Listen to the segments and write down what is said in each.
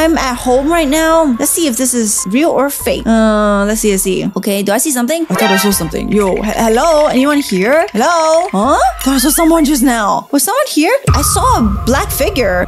I'm at home right now. Let's see if this is real or fake. Uh, let's see, let's see. Okay, do I see something? I thought I saw something. Yo, he- hello? Anyone here? Hello? Huh? Thought I saw someone just now. Was someone here? I saw a black figure.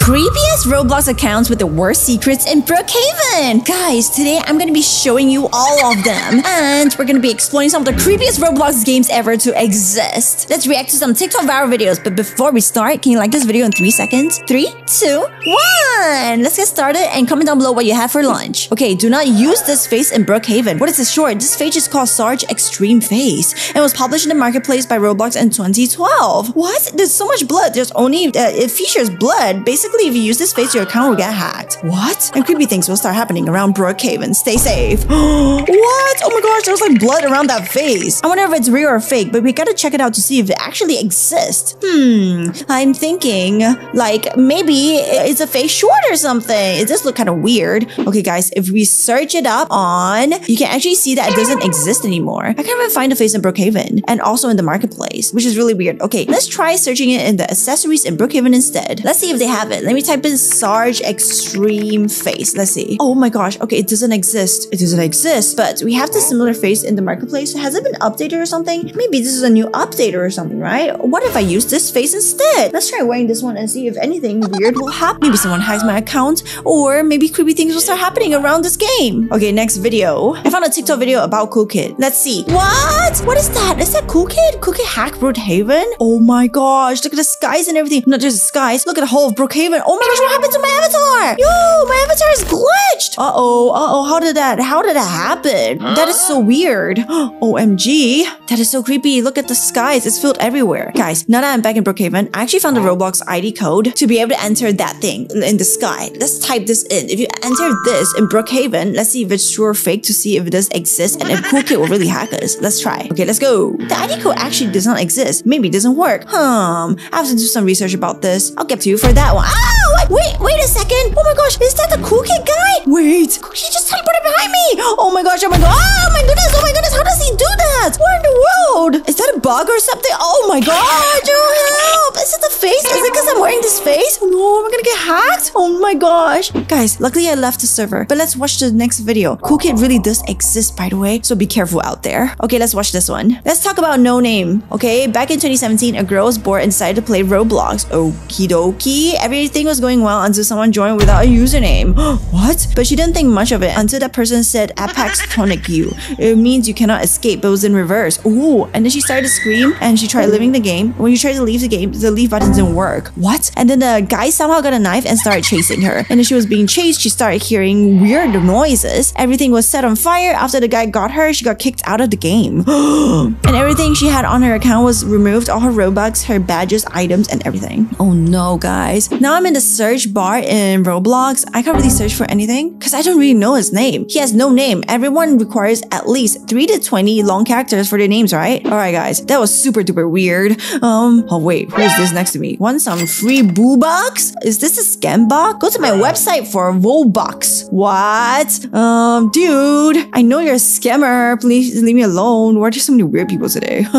Creepiest Roblox accounts with the worst secrets in Brookhaven! Guys, today I'm gonna be showing you all of them. And we're gonna be exploring some of the creepiest Roblox games ever to exist. Let's react to some TikTok viral videos, but before we start, can you like this video in three seconds? Three, two, one! Let's get started and comment down below what you had for lunch. Okay, do not use this face in Brookhaven. What is this short? This face is called Sarge Extreme Face and was published in the marketplace by Roblox in 2012. What? There's so much blood. There's only, uh, it features blood. Basically, if you use this face, your account will get hacked. What? And creepy things will start happening around Brookhaven. Stay safe. what? Oh my gosh, there's like blood around that face. I wonder if it's real or fake, but we gotta check it out to see if it actually exists. Hmm, I'm thinking like maybe it's a face short or something. It does look kind of weird. Okay, guys, if we search it up on, you can actually see that it doesn't exist anymore. I can't even find a face in Brookhaven and also in the marketplace, which is really weird. Okay, let's try searching it in the accessories in Brookhaven instead. Let's see if they have it. Let me type in Sarge Extreme Face. Let's see. Oh my gosh. Okay, it doesn't exist. It doesn't exist, but we have the similar face in the marketplace. Has it been updated or something? Maybe this is a new update or something, right? What if I use this face instead? Let's try wearing this one and see if anything weird will happen. Maybe someone hacks my account, or maybe creepy things will start happening around this game. Okay, next video. I found a TikTok video about Cool Kid. Let's see. What? What is that? Is that Cool Kid? Cool Kid hack Brookhaven? Oh my gosh, look at the skies and everything. Not just the skies, look at the whole of Brookhaven. Oh my gosh, what happened to my avatar? Yo, my avatar is glitched. Uh-oh, uh-oh, how did that, how did that happen? That is so weird. OMG, that is so creepy. Look at the skies, it's filled everywhere. Guys, now that I'm back in Brookhaven, I actually found the Roblox ID code to be able to enter that thing in the sky. Let's type this in. If you enter this in Brookhaven, let's see if it's true or fake to see if it does exist and if Cool Kid will really hack us. Let's try. Okay, let's go. The ID code actually does not exist. Maybe it doesn't work. Hmm, I have to do some research about this. I'll get to you for that one. Ah, wait, wait, wait a second. Oh my gosh, is that the Cool Kid guy? Wait, he just teleported behind me. Oh my gosh, oh my god. Oh my goodness, oh my goodness, how does he do that? What in the world? Is that a bug or something? Oh my god, oh help. Is it the face? Is it because I'm wearing this face? Oh no, am I gonna get hacked? Oh my gosh. Guys, luckily I left the server, but let's watch the next video. Cool Kid really does exist, by the way, so be careful out there. Okay, let's watch this one. Let's talk about No Name. Okay, back in 2017, a girl was bored and decided to play Roblox. Okie dokie. Everything was going well until someone joined without a username. what? But she didn't think much of it until that person said Apex Tonic You. It means you cannot escape, but it was in reverse. Ooh, and then she started to scream and she tried leaving the game. When you tried to leave the game, the leave button didn't work. What? And then the guy somehow got a knife and started chasing her. And then she was being chased, she started hearing weird noises. Everything was set on fire. After the guy got her, she got kicked out of the game. and everything she had on her account was removed, all her Robux, her badges, items, and everything. Oh no, guys. Now I'm in the search bar in Roblox. I can't really search for anything because I don't really know his name. He has no name. Everyone requires at least 3 to 20 long characters for their names, right? Alright guys, that was super duper weird. Um, oh wait, who is this next to me? Want some free boo bucks? Is this a scam bot? Go to my website for Robux. What? Um, dude, I know you're a scammer. Please leave me alone. Why are there so many weird people today?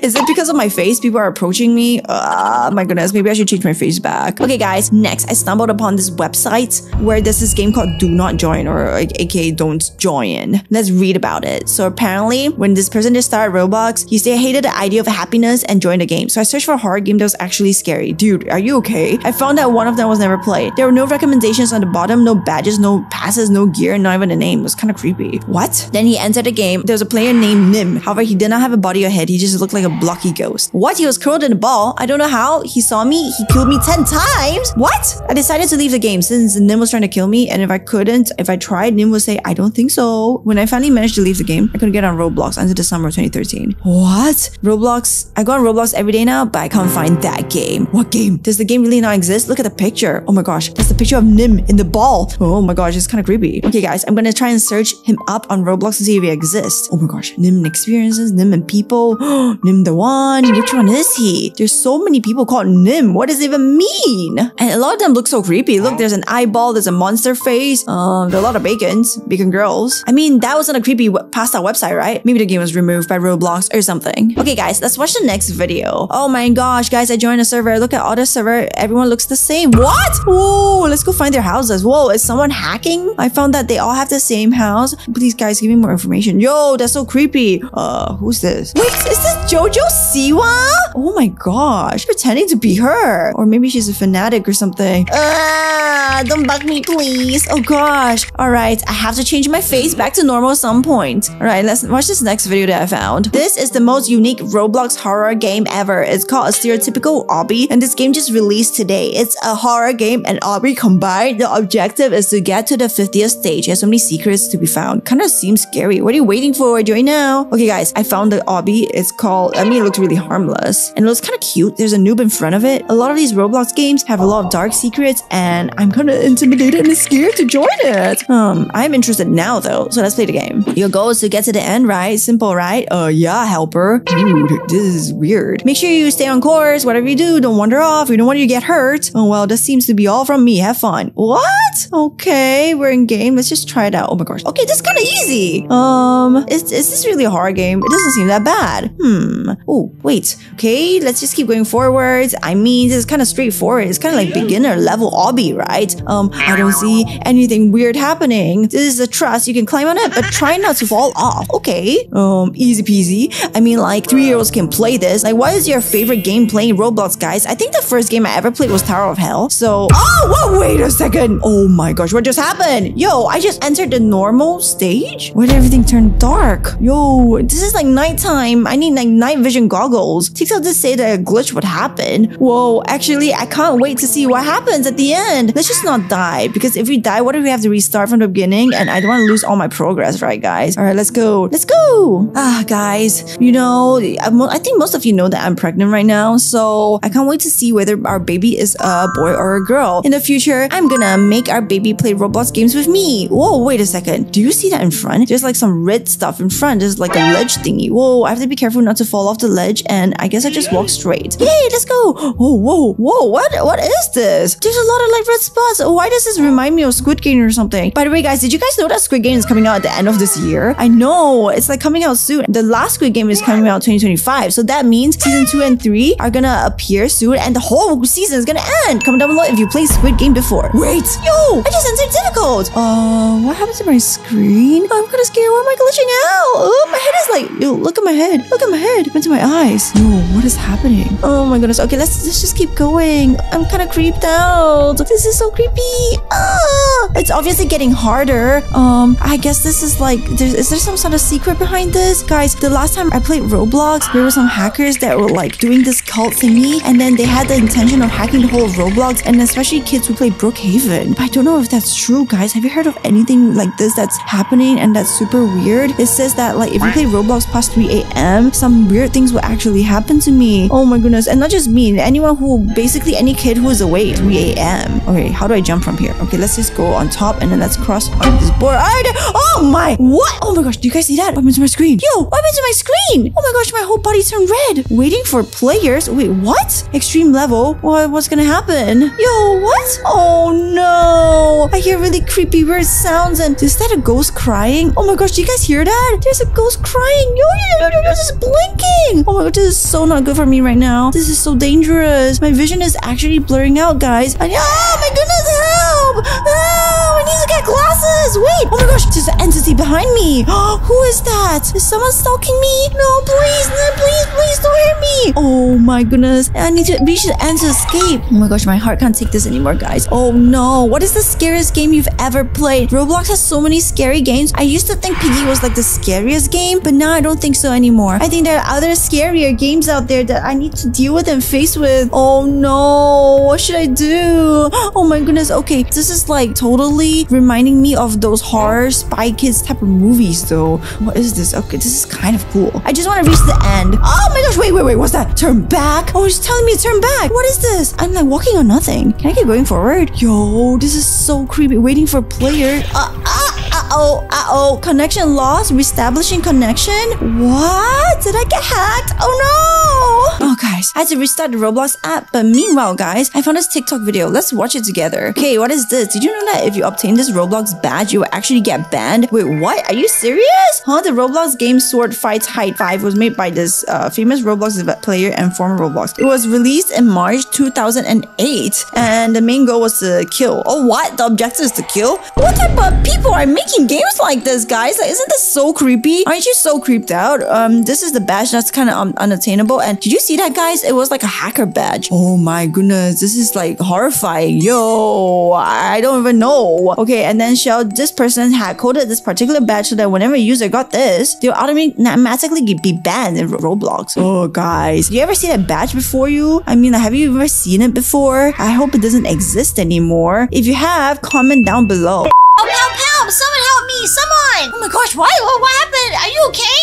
is it because of my face? People are approaching me? Ah, my goodness, maybe I should change my face back. Okay guys, next I stumbled upon this website where there's this game called Do Not Join or aka Don't Join. Let's read about it. So apparently, when this person just started Roblox, he said hated the idea of happiness and joined the game. So I searched for a horror game that was actually scary. Dude, are you okay? I found that one of them was never played. There were no recommendations on the bottom, no badges, no passes, no gear, not even a name. It was kind of creepy. What? Then he entered the game. There was a player named Nim. However, he did not have a body or head. He just looked like a blocky ghost. What? He was curled in a ball. I don't know how. He saw me. He killed me 10 times. What? I decided to leave the game since Nim was trying to kill me. And if I couldn't, if I tried, Nim would say, I don't think so. When I finally managed to leave the game, I couldn't get on Roblox until the summer of 2013. What? Roblox? I go on Roblox every day now, but I can't find that game. What game? Does the game really not exist? Look at the picture. Oh my gosh. that's the picture of Nim in the ball. Oh my gosh, it's kind of creepy. Okay, guys, I'm gonna try and search him up on Roblox to see if he exists. Oh my gosh, Nim experiences, Nim and people, Nim the one. Which one is he? There's so many people called Nim. What does it even mean? And a lot of them look so creepy. Look, there's an eyeball, there's a monster face. Um, there are a lot of bacons, bacon girls. I mean, that wasn't a creepy pasta website, right? Maybe the game was removed by Roblox or something. Okay, guys, let's watch the next video. Oh my gosh, guys, I joined a server. Look at all the server. Everyone looks the same. What? Whoa, let's go find their houses. Whoa, is someone hacking? I found that they all have the same house. Please, guys, give me more information. Yo, that's so creepy. Uh, who's this? Wait, is this Jojo Siwa? Oh my gosh, pretending to be her. Or maybe she's a fanatic or something. Ah, don't bug me, please. Oh gosh. All right, I have to change my face back to normal at some point. All right, let's watch this next video that I found. This is the most unique Roblox horror game ever. It's called a stereotypical obby, and this game just released today. It's a horror game and obby combined. The objective is to get to the 50th stage. There's so many secrets to be found. Kind of seems scary. What are you waiting for? Join now. Okay, guys, I found the obby. It's called, I mean, it looks really harmless and it looks kind of cute. There's a noob in front of it. A lot of these Roblox games have a lot of dark secrets and I'm kind of intimidated and scared to join it. Um, I'm interested now though, so let's play the game. Your goal is to get to the end, right? Simple, right? Uh, yeah, helper. Dude, this is weird. Make sure you stay on course. Whatever you do, don't wander off. You don't want you to get hurt. Oh, well, this seems to be all from me. Have fun. What? Okay, we're in game. Let's just try it out. Oh my gosh. Okay, this is kind of easy. Um, is, is this really a hard game? It doesn't seem that bad. Hmm. Oh, wait. Okay, let's just keep going forwards. I mean, this is kind of straightforward. It's kind of like beginner level obby, right? Um, I don't see anything weird happening. This is a trust. You can climb on it, but try not to fall off. Okay. Um, easy peasy. I mean, like, three-year-olds can play this. Like, what is your favorite game playing Roblox, guys? I think the first game I ever played was Tower of Hell. So, oh, whoa, wait a second. Oh my gosh, what just happened? Yo, I just entered the normal stage? Why did everything turn dark? Yo, this is like nighttime. I need like night vision goggles. TikTok did say that a glitch would happen. Whoa, actually, I can't wait to see what happens at the end. Let's just not die because if we die, what if we have to restart from the beginning? And I don't want to lose all my progress, right, guys? All right, let's go. Let's go. Ah, guys, you know, I think most of you know that I'm pregnant right now, so I can't wait to see whether our baby is a boy or a girl. In the future, I'm gonna make our baby play Roblox games with me. Whoa, wait a second. Do you see that in front? There's like some red stuff in front. There's like a ledge thingy. Whoa, I have to be careful not to fall off the ledge, and I guess I just walk straight. Yay, let's go. Oh, whoa, whoa, what? What is this? There's a lot of like red spots. Why does this remind me of Squid Game or something? By the way, guys, did you guys know that Squid Game is coming out at the end of this year? I know, it's like coming out soon. The last Squid Game is coming out 2025, so that means season 2 and 3 are gonna appear soon, and the whole season is gonna end. Comment down below if you played Squid Game before. Wait, yo, I just entered difficult. Uh, what happened to my screen? I'm kind of scared. Why am I glitching out? Oh, my head is like, yo, look at my head. Look at my head. Into my eyes. Yo, what is happening? Oh my goodness. Okay, let's let's just keep going. I'm kind of creeped out. This is so creepy. Ah, it's obviously getting harder. Um, I guess this is like, is there some sort of secret behind this? Guys, the last time I played Roblox, there were some hackers that were like doing this cult thingy, and then they had the intention of hacking the whole Roblox, and especially kids who play Brookhaven. I don't know if that's true, guys. Have you heard of anything like this that's happening and that's super weird? It says that like if you play Roblox past 3 a.m., some weird things will actually happen to me. Oh my goodness. And not just me, anyone who, basically any kid who is awake 3 a.m. Okay, how do I jump from here? Okay, let's just go on top and then let's cross on this board. Oh my, what? Oh my gosh, do you guys see that? What happened to my screen? Yo, what happened to my screen? Oh my gosh, my whole body turned red. Waiting for players. Wait, what? Extreme level? What, what's gonna happen? Yo, what? Oh no. I hear really creepy weird sounds and is that a ghost crying? Oh my gosh, do you guys hear that? There's a ghost crying. Yo, yo, yo, yo, this is blinking. Oh my god, this is so not good for me right now. This is so dangerous. My vision is actually blurring out, guys. Oh my goodness, help! Oh, I need to get glasses. Wait. Oh my gosh, there's an entity behind me. Who is that? Is someone stalking me? No, please, no, please, please don't hurt me. Oh my goodness. I need to reach the end to escape. Oh my gosh, my heart can't take this anymore, guys. Oh no. What is the scariest game you've ever played? Roblox has so many scary games. I used to think Piggy was like the scariest game, but now I don't think so anymore. I think there are other scarier games out there that I need to deal with and face with. Oh no. What should I do? Oh my goodness. Okay, this is like totally reminding me of those horror spy kids type of movies though. What is this? Okay, this is kind of cool. I just want to reach the end. Oh my gosh, wait, wait, wait, what's that? Turn back? Oh, he's telling me to turn back. What is this? I'm like walking on nothing. Can I keep going forward? Yo, this is so creepy. Waiting for player. Uh, uh, uh-oh, uh-oh. Connection lost? Reestablishing connection? What? Did I get hacked? Oh no! Oh guys, I had to restart the Roblox app. But meanwhile, guys, I found this TikTok video. Let's watch it together. Okay, what is this? Did you know that if you obtain this Roblox badge, you will actually get banned? Wait, what? Are you serious? Huh? The Roblox game Sword Fights Hide 5 was made by this uh, famous Roblox player and former Roblox. It was released in March 2008, and the main goal was to kill. Oh, what? The objective is to kill? What type of people are making games like this, guys. Like, isn't this so creepy? Aren't you so creeped out? Um, this is the badge that's kind of um, unattainable. And did you see that, guys? It was like a hacker badge. Oh my goodness, this is like horrifying. Yo, I don't even know. Okay, and then Shell, this person had coded this particular badge so that whenever a user got this, they'll automatically be banned in Roblox. Oh, guys, you ever see that badge before you? I mean, have you ever seen it before? I hope it doesn't exist anymore. If you have, comment down below. Help, help, help! Someone help me! Someone! Oh my gosh, why? What, what happened? Are you okay?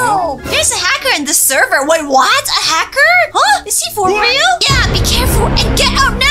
Help! There's a hacker in the server. Wait, what? A hacker? Huh? Is he for real? Yeah, be careful and get out now!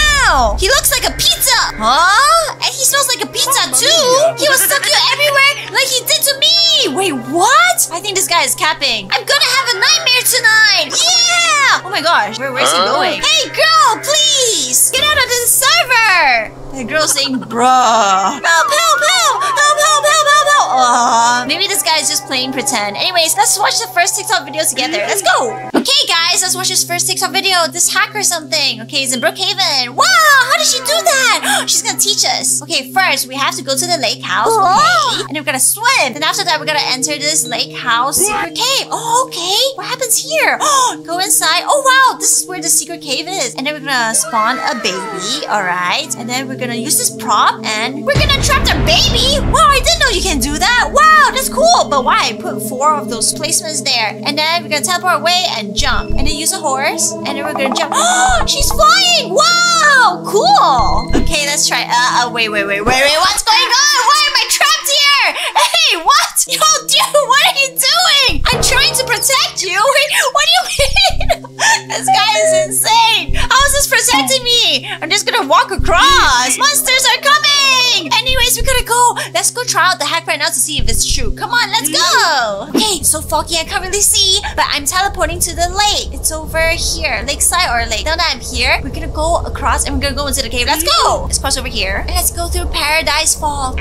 He looks like a pizza! Huh? And he smells like a pizza too! He will suck you everywhere like he did to me! Wait, what? I think this guy is capping. I'm gonna have a nightmare tonight! Yeah! Oh my gosh, where, where's he going? Hey girl, please! Get out of the server! The girl saying, bruh. Help, help, help! Help, help, help, help, help! Aw, maybe this guy is just playing pretend. Anyways, let's watch the first TikTok video together. Let's go! Okay, guys, let's watch this first TikTok video. This hack or something. Okay, it's in Brookhaven. Wow, how did she do that? She's gonna teach us. Okay, first, we have to go to the lake house. Oh. Okay. And we're gonna swim. Then after that, we're gonna enter this lake house secret cave. Oh, okay. What happens here? go inside. Oh, wow, this is where the secret cave is. And then we're gonna spawn a baby. All right. And then we're gonna use this prop and we're gonna trap the baby. Wow, I didn't know you can do that. Wow, that's cool. But why? Put four of those placements there. And then we're gonna teleport away and jump. And then use a horse. And then we're gonna jump. Oh, she's flying. Wow, cool. Okay, let's try. Uh, uh, wait, wait, wait, wait, wait. What's going on? Why am I trapped here? Hey, what? Yo, dude, what are you doing? I'm trying to protect you. Wait, what do you mean? this guy is insane. How is this protecting me? I'm just gonna walk across. Monsters are coming. Anyways, we gotta go. Let's go try out the hack right now to see if it's true. Come on, let's go. Okay, so foggy, I can't really see, but I'm teleporting to the lake. It's over here, lakeside or lake. Now that I'm here, we're gonna go across and we're gonna go into the cave. Let's go. Let's cross over here and let's go through Paradise Fall.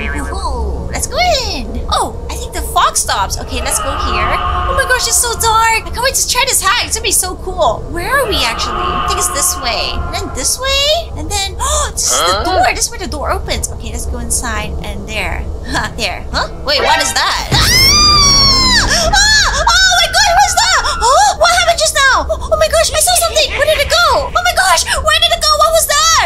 Let's go in. Oh, fog stops. Okay, let's go here. Oh my gosh, it's so dark. I can't wait to try this hack. It's gonna be so cool. Where are we actually? I think it's this way. And then this way. And then, oh, this is the door. This is where the door opens. Okay, let's go inside and there. Huh, there. Huh? Wait, what is that? Ah! Ah! Oh my god, what is that? Oh, what happened just now? Oh my gosh, I saw something. Where did it go? Oh my gosh, where did it go?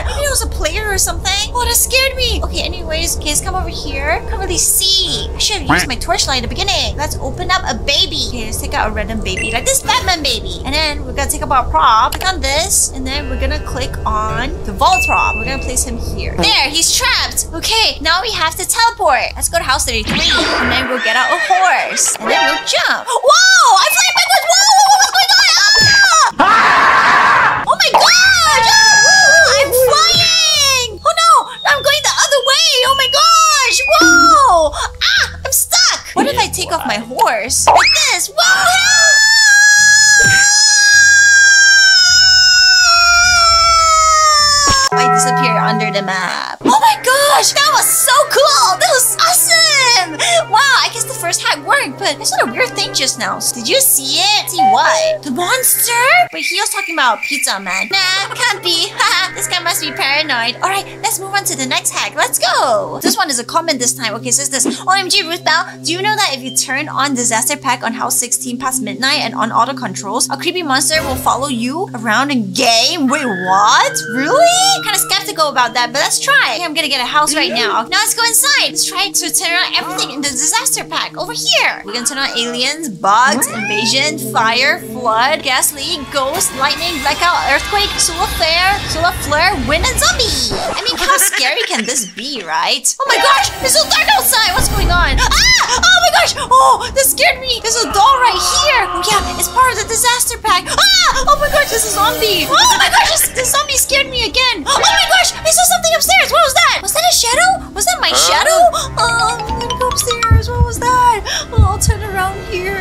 Maybe it was a player or something. Oh, that scared me. Okay, anyways, kids, come over here. Can't really see. I should have used my torchlight at the beginning. Let's open up a baby. Okay, let's take out a random baby, like this Batman baby. And then we're gonna take up our prop, click on this, and then we're gonna click on the vault prop. We're gonna place him here. There, he's trapped. Okay, now we have to teleport. Let's go to house 33, and then we'll get out a horse, and then we'll jump. Whoa! I'm flying backwards. Whoa! whoa, whoa, off my horse? Like this! Whoa! I disappear under the map. Oh my gosh! That was worked, I saw a weird thing just now. Did you see it? See what? The monster? Wait, he was talking about pizza man. Nah, can't be. This guy must be paranoid. Alright, let's move on to the next hack. Let's go! This one is a comment this time. Okay, says this. OMG, Ruth Bell, do you know that if you turn on Disaster Pack on house 16 past midnight and on auto controls, a creepy monster will follow you around in game? Wait, what? Really? Kind of skeptical about that, but let's try. Okay, I'm gonna get a house right now. Now let's go inside. Let's try to turn on everything in the disaster pack over here. We're gonna turn on aliens, bugs, invasion, fire, flood, gas leak, ghost, lightning, blackout, earthquake, solar flare, solar flare. win a zombie. I mean, how scary can this be, right? Oh my gosh, it's so dark outside. What's going on? Ah! Oh my gosh! Oh, this scared me. There's a doll right here. Oh yeah, it's part of the disaster pack. Ah! Oh my gosh, this is a zombie. Oh my gosh, this, this zombie scared me again. Oh my gosh, I saw something upstairs. What was that? Was that a shadow? Was that my shadow? Oh, I'm gonna go upstairs. What was that? Oh, I'll turn around here.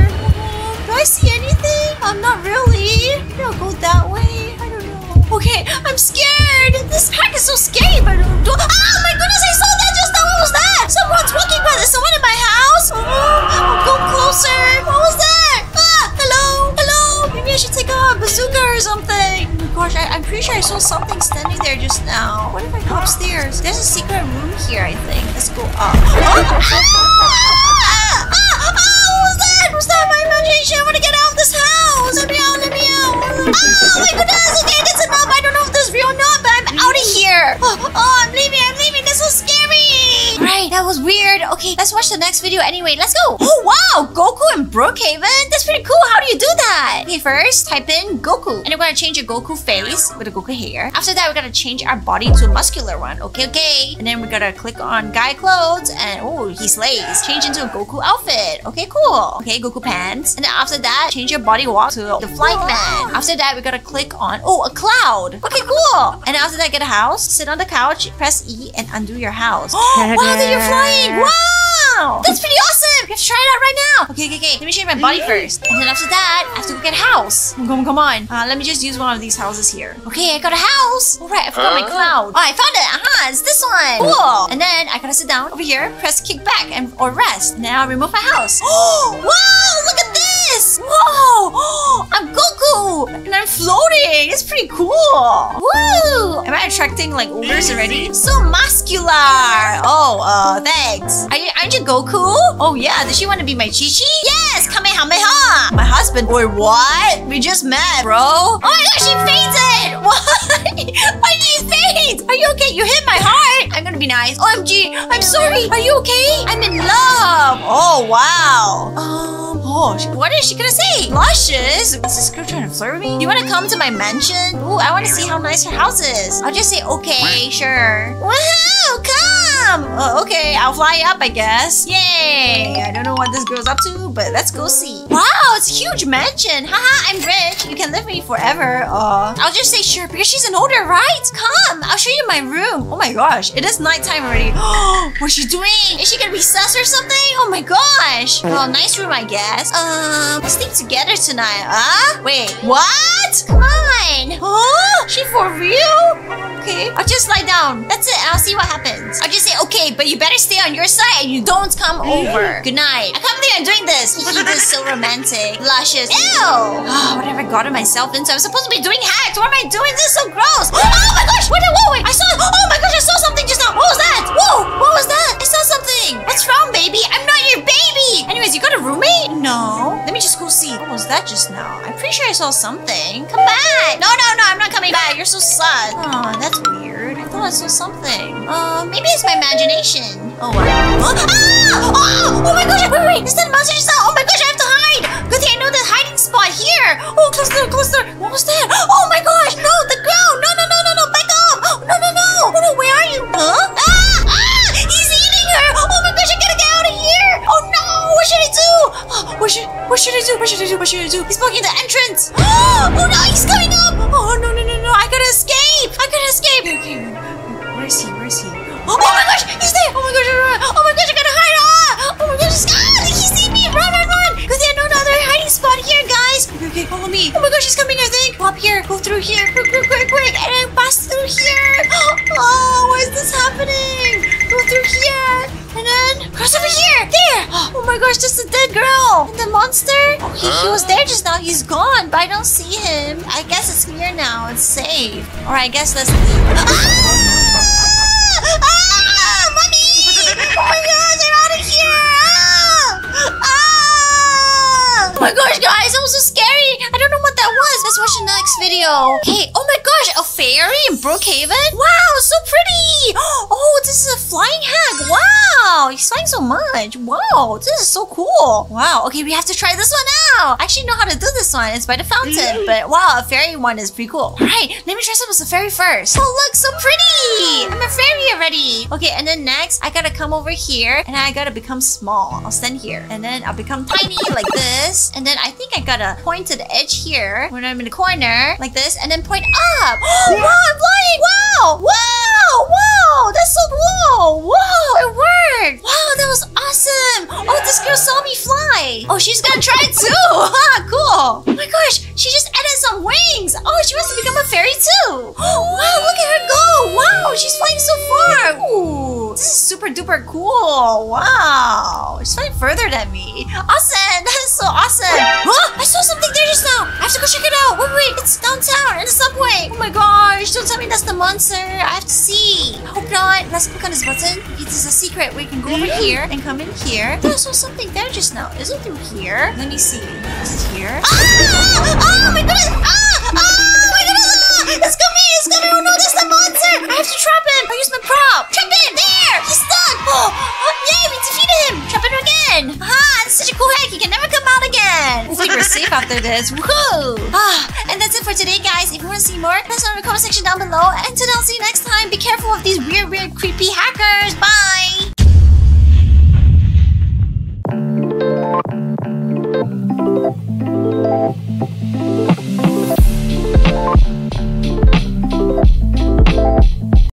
Do I see anything? I'm not really. Maybe I'll go that way. I don't know. Okay, I'm scared. This pack is so scary, I don't. do- Ah, my goodness! I saw that just now. What was that? Someone's walking by. There's someone in my house. Oh, I'll go closer. What was that? Ah, hello, hello. Maybe I should take a bazooka or something. Oh my gosh, I, I'm pretty sure I saw something standing there just now. What if I go upstairs? There's a secret room here, I think. Let's go up. Oh, ah, ah, what was that? Was that my imagination? I want to get out of this house. Let me out, let me out. Oh my goodness, okay, that's enough. I don't know if this is real or not, but I'm out of here. Oh, oh, Right, that was weird. Okay, let's watch the next video anyway. Let's go. Oh, wow, Goku in Brookhaven? That's pretty cool. How do you do that? Okay, first, type in Goku. And we're gonna change your Goku face with a Goku hair. After that, we're gonna change our body to a muscular one. Okay, okay. And then we're gonna click on guy clothes and oh, he slays. Change into a Goku outfit. Okay, cool. Okay, Goku pants. And then after that, change your body walk to the flying man. After that, we're gonna click on oh, a cloud. Okay, cool. And after that, get a house, sit on the couch, press E, and undo your house. wow, then you're flying. Wow, that's pretty awesome. You have to try it out right now. Okay, okay, okay. Let me change my body first. And then after that, I have to go get a house. Come on, come on. Uh, let me just use one of these houses here. Okay, I got a house. All right, I forgot my cloud. Oh, I found it. Aha, it's this one. Cool. And then I gotta sit down over here, press kick back and or rest. I'll remove my house. Oh, wow, look at this. Whoa, I'm Goku. And I'm floating. It's pretty cool. Woo. Am I attracting like ogres already? So muscular. Oh, uh, thanks. Are you, aren't you Goku? Oh yeah, does she want to be my Chi-Chi? Yes, Kamehameha. My husband. Wait, what? We just met, bro. Oh my gosh, she fainted. What? Why did you faint? Are you okay? You hit my heart. I'm gonna be nice. OMG, I'm sorry. Are you okay? I'm in love. Oh wow. Um. Oh, what is she gonna say? Luscious? Is this girl trying to flirt with me? You want to come to my mansion? Ooh, I want to see how nice her house is. I'll just say okay, sure. Woohoo! Come. Oh, okay, I'll fly up, I guess. Yay! I don't know what this girl's up to, but let's go see. Wow, it's a huge mansion. Haha, I'm rich. You can live with me forever. Uh, I'll just say sure because she's an older, right? Come, I'll show you my room. Oh my gosh, it is nighttime already. What's she doing? Is she gonna be sus or something? Oh my gosh. Well, nice room, I guess. Um, let's sleep together tonight. Huh? Wait, what? Come on. Huh? She for real? Okay, I'll just lie down. That's it. I'll see what happens. I'll just say okay, but you better stay on your side and you don't come over. Good night. I come there and doing this. This is so romantic. Luscious. Ew. Oh, what have I gotten myself into? I'm supposed to be doing hacks. What am I doing? This is so gross. Oh my gosh. Wait, wait, wait. I saw. Oh my gosh, I saw something just now. What was that? Whoa, what was that? I saw something. What's wrong, baby? I'm not your baby. Anyways, you got a roommate? No. Let me just go see. What was that just now? I'm pretty sure I saw something. Come back. No, no, no. I'm not coming back. You're so sus. Oh, saw something. Uh, maybe it's my imagination. Oh, wow. Ah! Oh, oh my gosh. Wait, wait. Is that monster just? Oh my gosh, I have to hide. Good thing I know the hiding spot here. Oh, close the door, close the door. What was that? Oh my gosh. No, the ground. No, no, no, no, no. Back up. No, no, no. Oh, no, where are you? Huh? Ah! Ah! He's eating her. Oh my gosh, I gotta get out of here. Oh no. What should I do? Oh, What should, what should I do? What should I do? What should I do? He's blocking the entrance. Oh no, he's coming up. Gone, but I don't see him. I guess it's clear now. It's safe. Right, I guess let's. Ah! Ah! Oh I'm here! Ah! Ah! Oh my gosh, guys, was so. Watch the next video. Hey, oh my gosh, a fairy in Brookhaven? Wow, so pretty. Oh, this is a flying hag. Wow, he's flying so much. Wow, this is so cool. Wow, okay, we have to try this one out. I actually know how to do this one. It's by the fountain, mm-hmm. but wow, a fairy one is pretty cool. All right, let me try some with the fairy first. Oh, look, so pretty. I'm a fairy already. Okay, and then next, I gotta come over here and I gotta become small. I'll stand here and then I'll become tiny like this. And then I think I gotta point to the edge here when I'm in the corner like this and then point up. Oh, wow, I'm flying. Wow, wow, wow. That's so cool. Wow, it worked. Wow, that was awesome. Oh, this girl saw me fly. Oh, she's gonna try it too. Ha, cool. Oh my gosh, she just added some wings. Oh, she wants to become a fairy too. Wow, look at her go. Wow, she's flying so far. Ooh, this is super duper cool. Wow, she's flying further than me. Awesome, here and come in here. I saw something there just now. Is it through here? Let me see. Is it here? Ah! Oh my goodness! Ah! Ah! Oh my goodness! Ah! It's coming! It's coming! Oh no, there's the monster! I have to trap him! I use my prop! Trap him! There! He's stuck! Oh! Yay! We defeated him! Trap him again! Ah! This is such a cool hack! He can never come out again! Hopefully we're safe after this. Woohoo! Ah! And that's it for today, guys. If you want to see more, let us know in the comment section down below. And until I'll see you next time, be careful of these weird, weird, creepy hackers. Bye! Thank you.